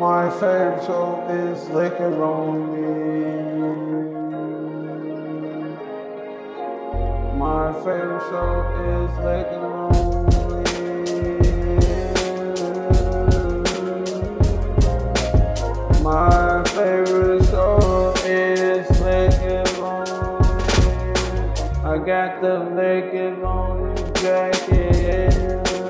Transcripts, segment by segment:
My favorite show is Lonely. My favorite show is Lonely. My favorite show is It Lonely. I got the It Lonely jacket.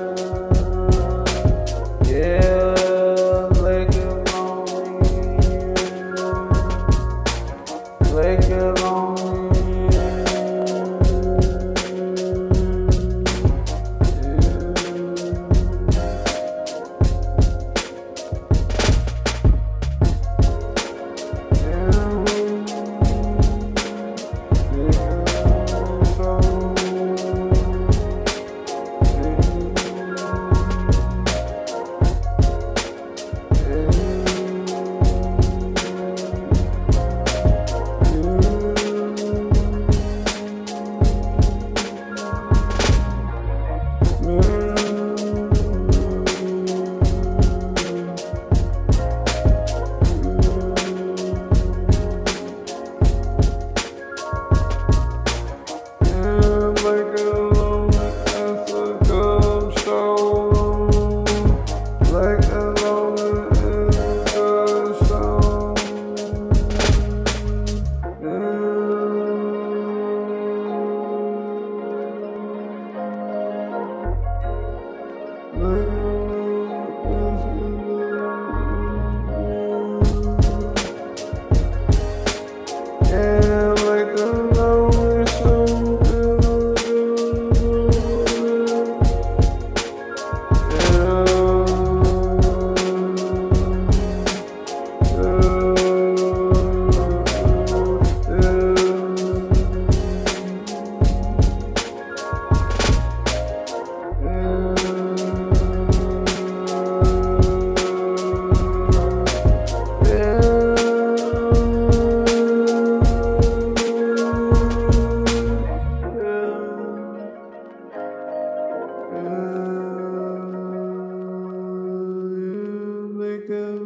Yeah.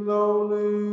lonely.